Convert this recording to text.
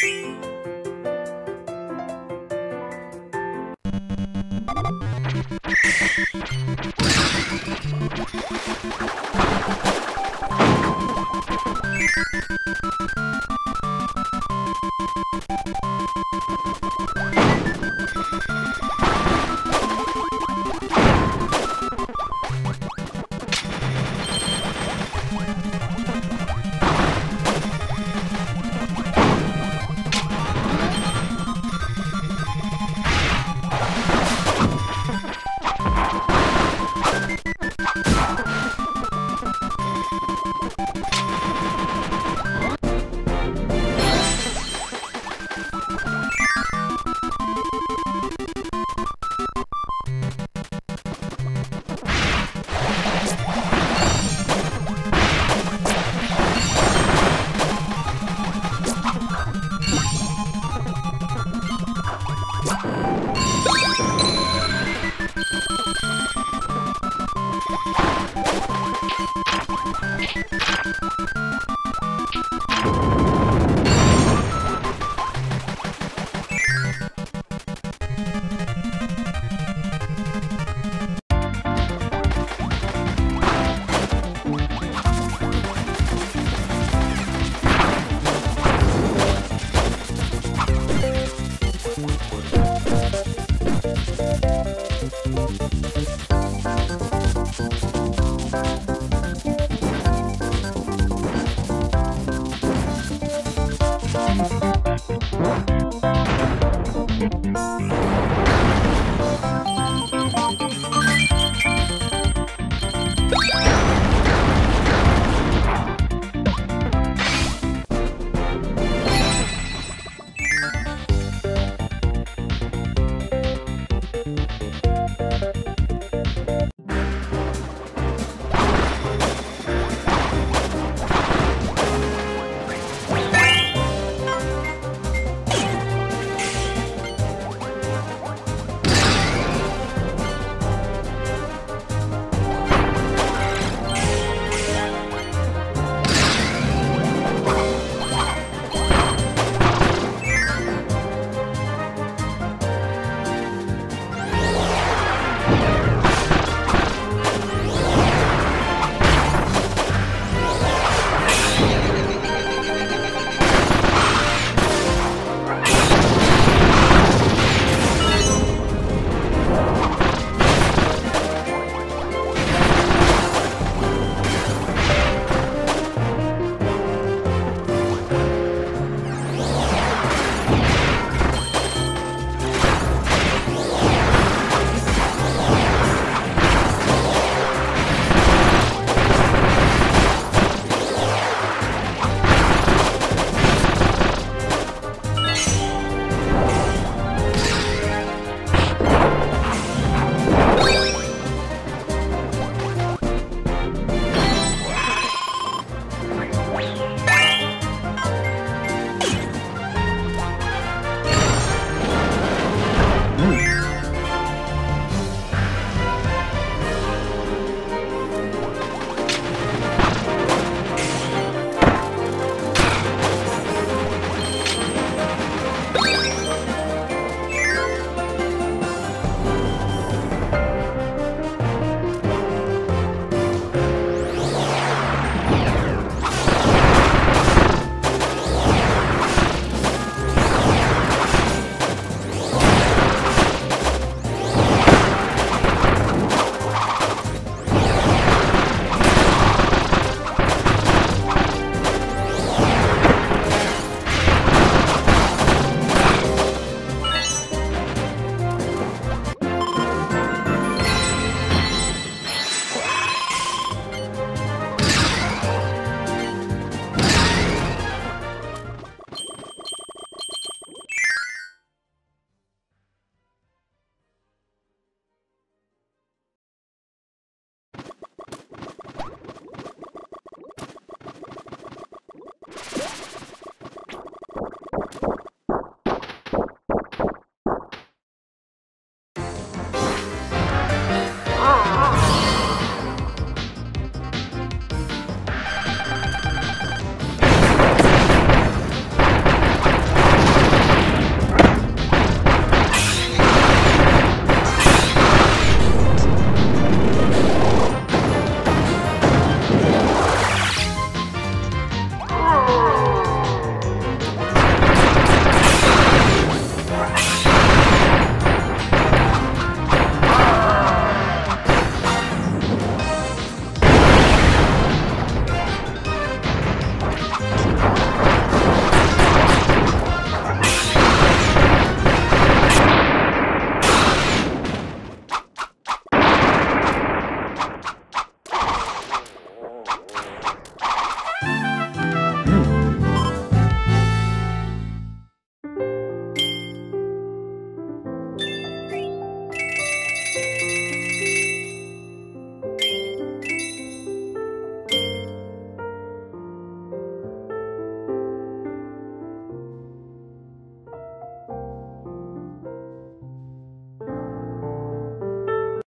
Bye.